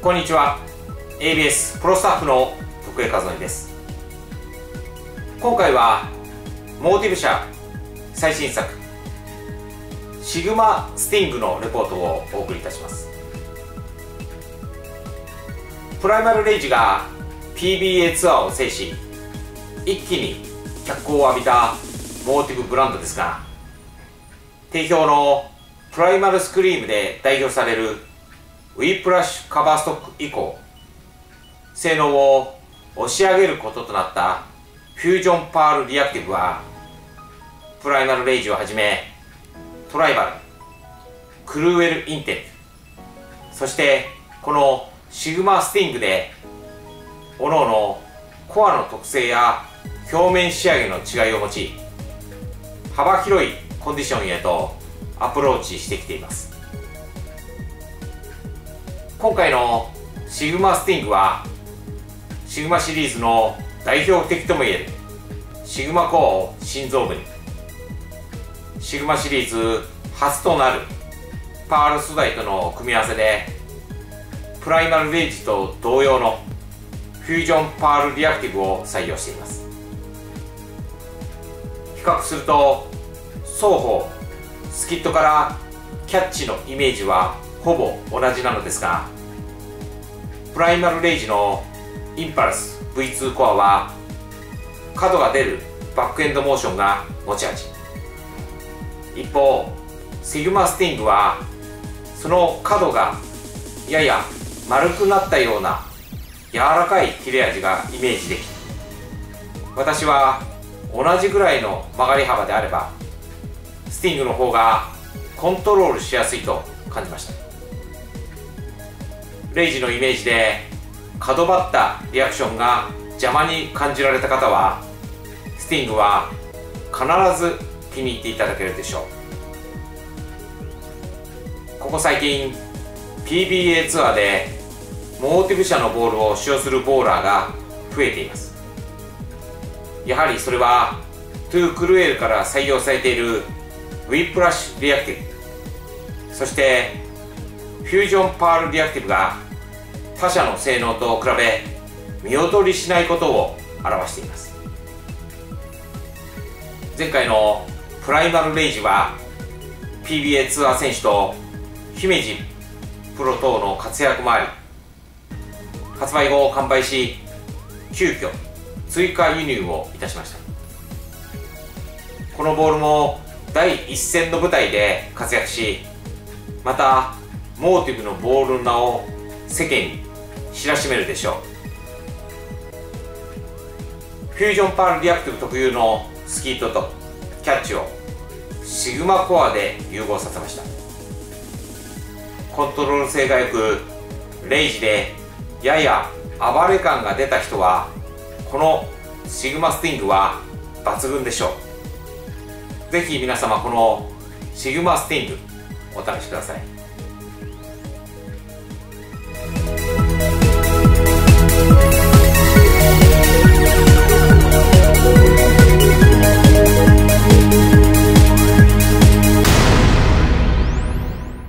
こんにちは。ABS プロスタッフの徳江和則です。今回はモーティブ社最新作シグマスティングのレポートをお送りいたします。プライマルレイジが PBA ツアーを制し一気に脚光を浴びたモーティブブランドですが定評のプライマルスクリームで代表されるウィップラッシュカバーストック以降性能を押し上げることとなったフュージョンパールリアクティブはプライマルレイジをはじめトライバルクルーエルインテントそしてこのシグマスティングで各々コアの特性や表面仕上げの違いを持ち幅広いコンディションへとアプローチしてきています。今回のシグマスティングはシグマシリーズの代表的ともいえるシグマコアを心臓部にシグマシリーズ初となるパール素材との組み合わせでプライマルレイジと同様のフュージョンパールリアクティブを採用しています。比較すると双方スキットからキャッチのイメージはほぼ同じなのですがプライマルレイジのインパルス V2 コアは角が出るバックエンドモーションが持ち味。一方シグマスティングはその角がやや丸くなったような柔らかい切れ味がイメージでき私は同じぐらいの曲がり幅であればスティングの方がコントロールしやすいと感じました。レイジのイメージで角張ったリアクションが邪魔に感じられた方はスティングは必ず気に入っていただけるでしょう。ここ最近 PBA ツアーでモーティブ社のボールを使用するボーラーが増えています。やはりそれはトゥルークルーエルから採用されているウィップラッシュリアクティブ。そしてフュージョンパールリアクティブが他社の性能と比べ見劣りしないことを表しています。前回のプライマルレイジは PBA ツアー選手と姫路プロ等の活躍もあり発売後完売し急遽追加輸入をいたしました。このボールも第一線の舞台で活躍しまたモーティブのボールの名を世間に知らしめるでしょう。フュージョンパールリアクティブ特有のスキートとキャッチをシグマコアで融合させました。コントロール性が良くレイジでやや暴れ感が出た人はこのシグマスティングは抜群でしょう。ぜひ皆様このシグマスティングお試しください。